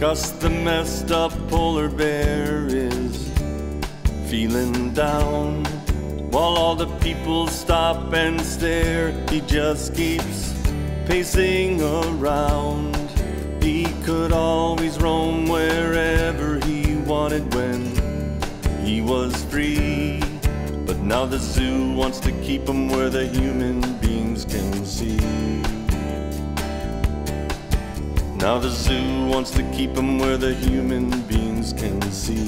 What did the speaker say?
Cause the messed up polar bear is feeling down. While all the people stop and stare, he just keeps pacing around. He could always roam wherever he wanted when he was free. But now the zoo wants to keep him where the human beings Now the zoo wants to keep him where the human beings can see.